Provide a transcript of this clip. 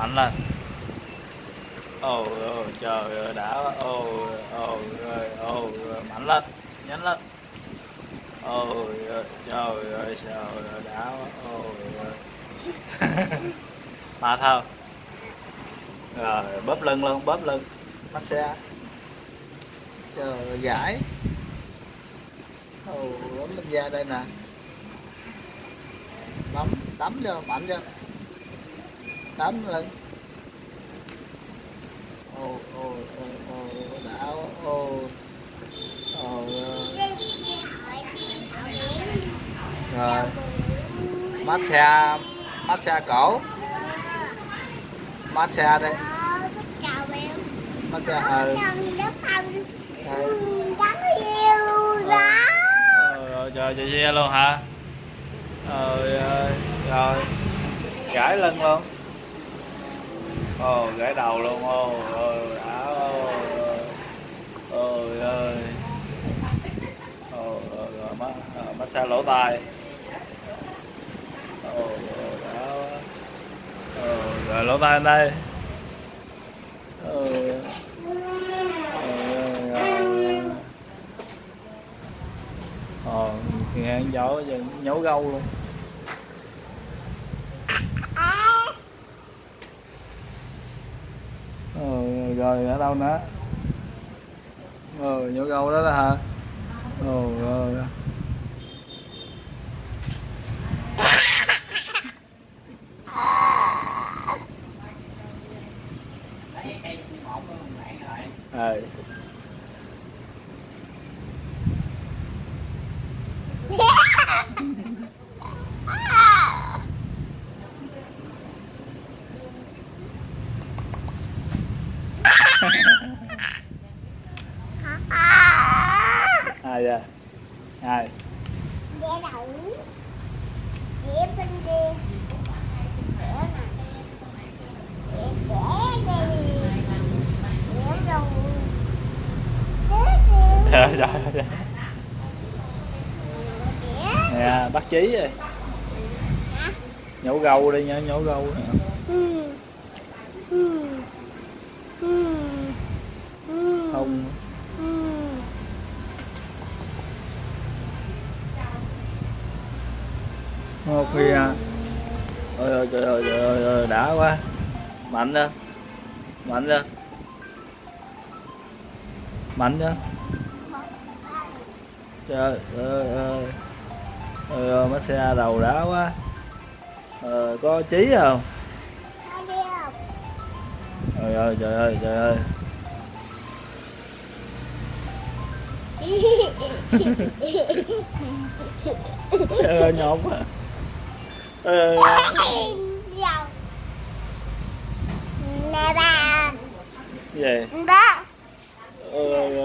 mạnh lên. Ồ ồ, trời ơi đã ồ ồ rồi ồ mạnh lên nhanh lên. Ồ rồi, trời ơi sao rồi, đã ồ mà thôi rồi bóp lưng luôn bóp lưng massage. Trời giải ồ bấm bên da đây nè. Bấm đấm cho mạnh cho đấm ô ô ô ô đảo đã ô ờ. rồi. Mát xe massage massage cổ. Massage đây massage xe Ờ, ờ. ờ rồi trời trời xe luôn hả? Rồi ơi rồi. Gãi lưng luôn ồ gãi đầu luôn ô ồ đã ồ ôi ơi. Ồ rồi rồi má à, massage lỗ tai. Ồ ô đã ô ồ rồi lỗ tai bên đây. Ồ ờ nghe ăn gió giờ nhấu gâu luôn ờ rồi ở đâu nữa? Ừ nhổ gâu đó đó hả? Ồ ờ. Ờ. rồi ờ ai ra ai trời trời trời nè bắt chí rồi. Nhổ gâu đi nha nhổ gâu nè. Không một khi à ôi ôi trời ơi trời ơi đã quá. Mạnh lên. Mạnh lên. Mạnh lên. Trời ơi ơi ơi. Ơi massage đầu đã quá. Ờ, có trí không? Trời ơi trời ơi trời ơi. Trời ơi nhột quá ờ, Nè bà, gì ba, ờ,